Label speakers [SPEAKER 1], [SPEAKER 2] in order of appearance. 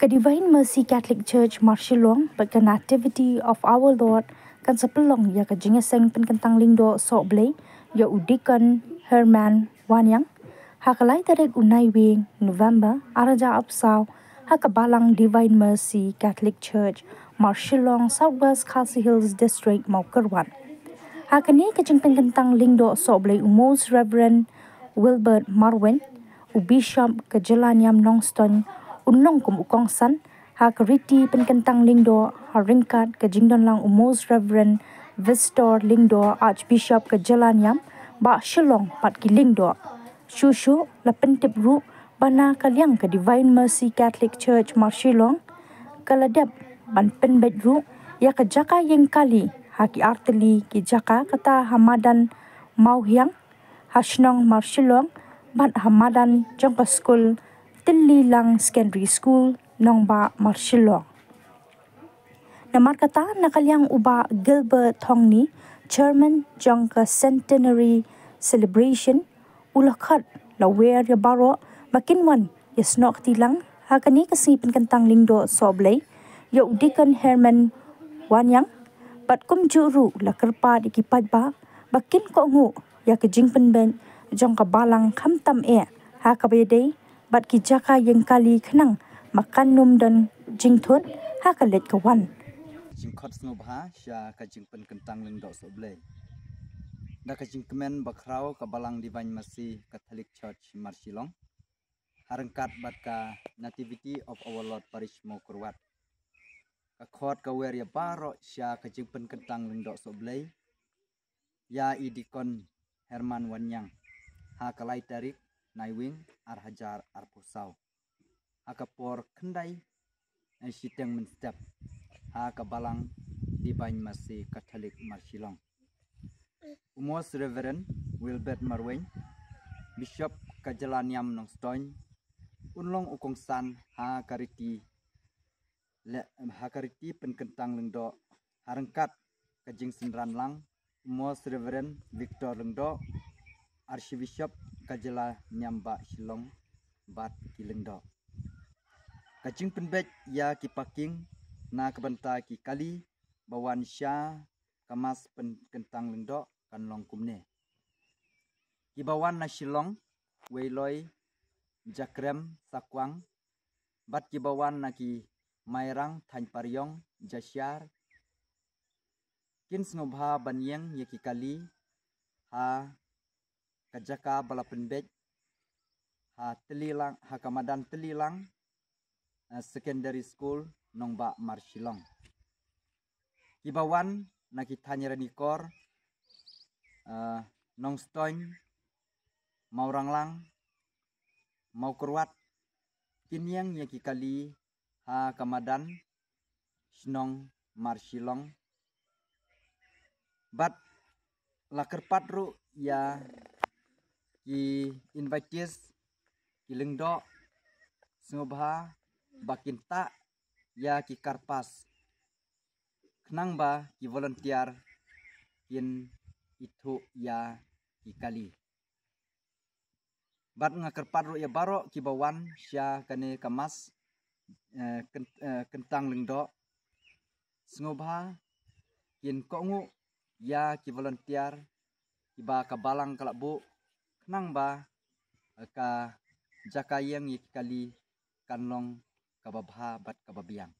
[SPEAKER 1] Ka Divine Mercy Catholic Church Marshallong but ka Nativity of Our Lord kan sepelong ya ka jingeseng pen kentang lingdo sok blay ya udikan Herman Wanyang hakalai tarek unai wing November araja apsaw hakabalang Divine Mercy Catholic Church Marshallong Southwest Khasi Hills District Maukerwan hakani ka jingpen kentang lingdo sok blay umos Reverend Wilbert Marwin u Bishop ke Jelanyam Nongston unlong kum ukong san ha kariti penkentang lingdo ha ringkat ke jingdon lang umos reverend Vistor Lingdo Archbishop ke Jelanyam ba shilong pat ki lingdo shushu la pentip ru bana kalyang ke Divine Mercy Catholic Church Marshilong kaladep ban penbet ru ya ke jaka yang kali ha ki arteli ki jaka kata hamadan mau hiang hasnong Marshilong ban hamadan jongka school Tilly Lang Secondary School, Nongba, Marshallong. Namar kata nakalyang uba Gilbert Thongni, Chairman Jongka Centenary Celebration, ulakhat la wer ya baro makin wan ya snok tilang hakani kasipin kantang lingdo soblay ya udikan Herman Wanyang pat kum juru la kerpa dikipat ba bakin ko ngu ya ke jingpen ben jongka balang kham tam e ha kabede bat ki jaka yang kali khnang makan num dan jing thut ha ka let ka wan.
[SPEAKER 2] Jing khot sno bha sha ka jing pen kentang leng dok so ble da ka jing kemen bakrau ka balang divine mercy catholic church marsilong. Harengkat bat ka nativity of our lord parish mo kurwat. Ka khot ka wer ya baro sha ka jing pen kentang leng dok so ble ya idikon herman wanyang. Ha kalai tarik naiwing ar hajar ar pusau akapor kendai ai siteng men step ha kabalang divine mercy catholic marsilong. Umos reverend wilbert marweng bishop kajalaniam nong stoin unlong ukong san ha kariti le ha kariti penkentang lengdo harengkat kajing senran lang. Umos reverend victor lengdo archbishop kajela nyamba shilong bat kilengdo kacing penbet ya ki parking na kebenta ki kali bawan sya kamas pen kentang lengdo kan long kumne ki bawan na shilong weiloi jakrem sakwang. Bat ki bawan na ki mairang than paryong jasyar. Kin snobha banyeng ye ki kali ha kajaka bala penbet ha telilang ha kamadan telilang uh, secondary school nongba marshilong kibawan na kitanya renikor uh, nong stoin maurang lang mau kurwat kinyang ya kikali ha kamadan snong marshilong but lakar patru ya ki invites ki lengdo sengobha bakin ta ya ki karpas. Kenang ba ki volunteer kin itu ya ki kali. Bat nga kerpat ya baro ki bawan sya kane kamas eh, eh, kentang lengdo sengobha kin kongu ya ki volunteer iba kabalang kalakbu nang ba? Ka jakayang ikali kanlong kababha bat kababiang